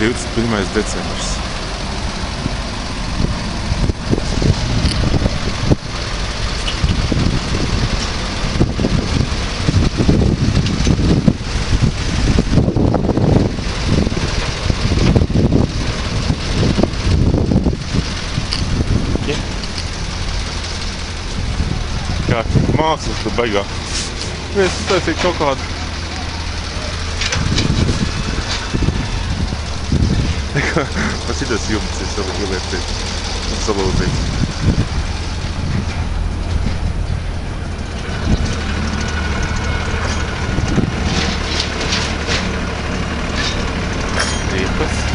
21. decembris. Mākslas tu beigā. Es uztaisīju kaut kādu. Ось іде зйомці все робили солодий. Кріпость.